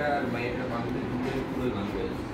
का mind account पूरे बंद हुए